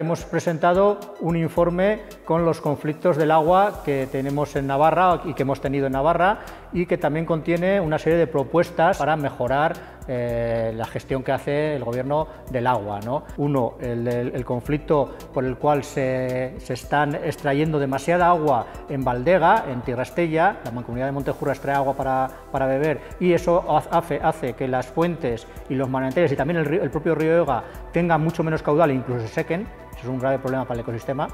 Hemos presentado un informe con los conflictos del agua que tenemos en Navarra y que hemos tenido en Navarra y que también contiene una serie de propuestas para mejorar eh, la gestión que hace el gobierno del agua. ¿no? Uno, el, conflicto por el cual se, se, están extrayendo demasiada agua en Valdega, en Tierra Estella, la mancomunidad de Montejurra extrae agua para, para beber y eso hace, hace, que las fuentes y los manantiales y también el, el propio río Ega tengan mucho menos caudal e incluso se sequen es un grave problema para el ecosistema.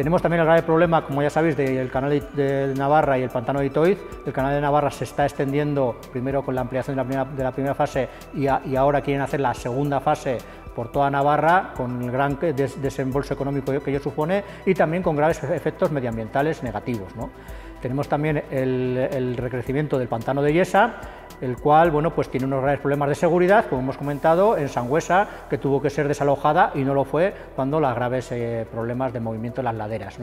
Tenemos también el grave problema, como ya sabéis, del canal de Navarra y el pantano de Itoiz. El canal de Navarra se está extendiendo primero con la ampliación de la primera, fase y, ahora quieren hacer la segunda fase por toda Navarra con el gran des desembolso económico que ello supone y también con graves efectos medioambientales negativos. Tenemos también el, el recrecimiento del pantano de Yesa el cual bueno, pues tiene unos graves problemas de seguridad, como hemos comentado, en Sangüesa, que tuvo que ser desalojada y no lo fue cuando los graves eh, problemas de movimiento en las laderas.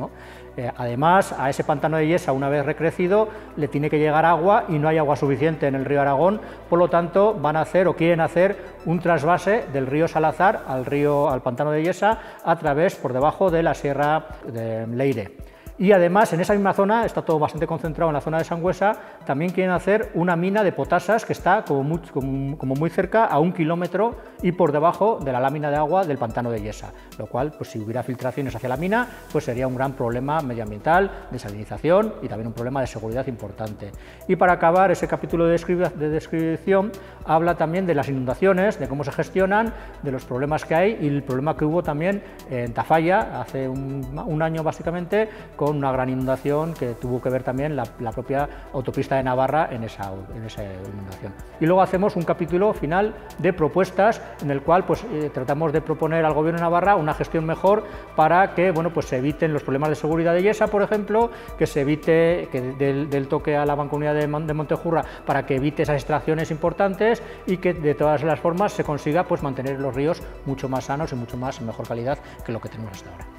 Eh, además, a ese pantano de Yesa, una vez recrecido, le tiene que llegar agua y no hay agua suficiente en el río Aragón, por lo tanto, van a hacer o quieren hacer un trasvase del río Salazar al, río, al pantano de Yesa a través, por debajo de la sierra de Leire. Y además, en esa misma zona, está todo bastante concentrado en la zona de Sangüesa, también quieren hacer una mina de potasas que está como muy, como, muy, cerca, a un kilómetro y por debajo de la lámina de agua del pantano de Yesa, lo cual, pues si hubiera filtraciones hacia la mina, pues sería un gran problema medioambiental, de salinización y también un problema de seguridad importante. Y para acabar, ese capítulo de, de descripción habla también de las inundaciones, de cómo se gestionan, de los problemas que hay y el problema que hubo también en Tafalla hace un, año básicamente, con una gran inundación que tuvo que ver también la, propia autopista de Navarra en esa, en inundación. Y luego hacemos un capítulo final de propuestas en el cual pues, eh, tratamos de proponer al Gobierno de Navarra una gestión mejor para que bueno, pues, se eviten los problemas de seguridad de Yesa, por ejemplo, que se evite que del, del toque a la mancomunidad de, de Montejurra para que evite esas extracciones importantes y que de todas las formas se consiga pues, mantener los ríos mucho más sanos y mucho más mejor calidad que lo que tenemos hasta ahora.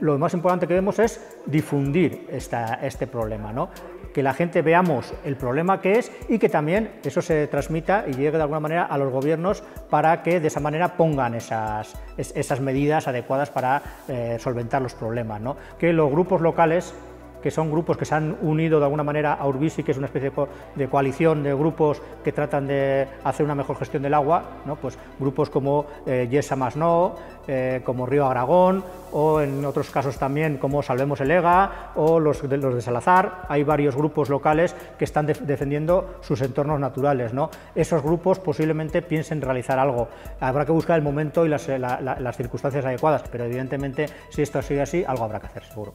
Lo más importante que vemos es difundir esta, este problema, ¿no? que la gente veamos el problema que es y que también eso se transmita y llegue de alguna manera a los gobiernos para que de esa manera pongan esas, esas medidas adecuadas para eh, solventar los problemas. ¿no? Que los grupos locales que son grupos que se han unido de alguna manera a Urbisi, que es una especie de coalición de grupos que tratan de hacer una mejor gestión del agua, ¿no? pues grupos como eh, Yesa Más No, eh, como Río Aragón, o en otros casos también como Salvemos el EGA o los de, Salazar. Hay varios grupos locales que están de, defendiendo sus entornos naturales. ¿no? Esos grupos posiblemente piensen realizar algo. Habrá que buscar el momento y las, la, la, las circunstancias adecuadas, pero evidentemente si esto sigue así, algo habrá que hacer, seguro.